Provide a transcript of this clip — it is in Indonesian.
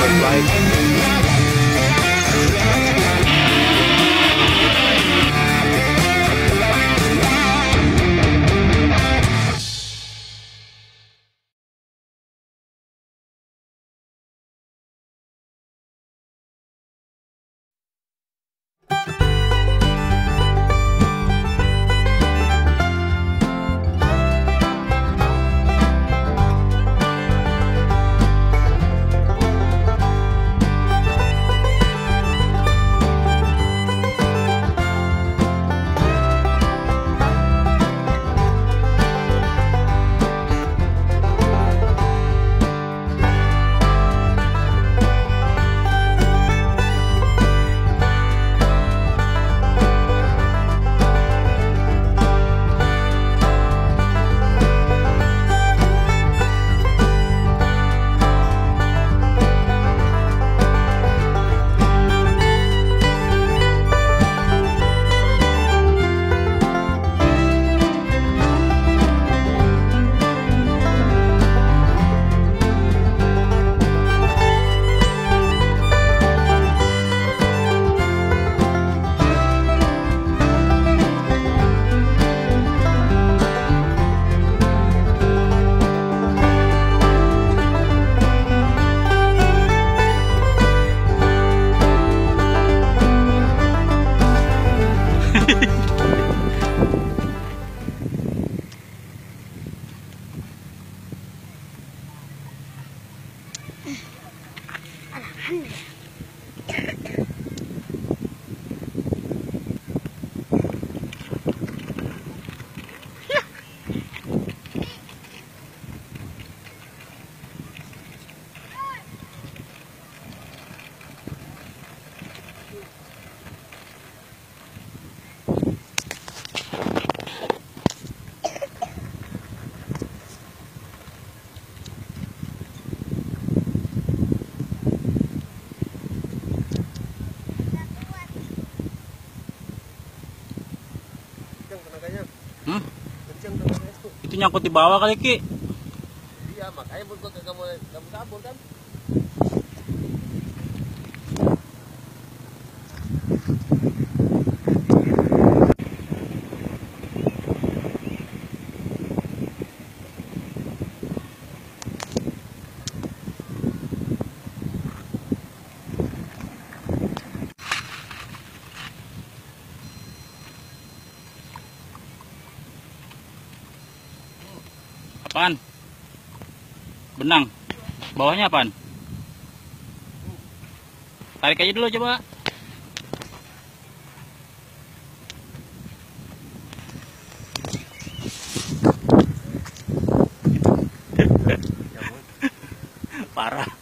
open right. 嗯，阿拉喊你。Hmm? Itu nyangkut di bawah kali Ki. Iya, makanya buat gua kagak boleh kabur kan. Apaan? Benang. Bawahnya apaan? Tarik aja dulu coba. Parah.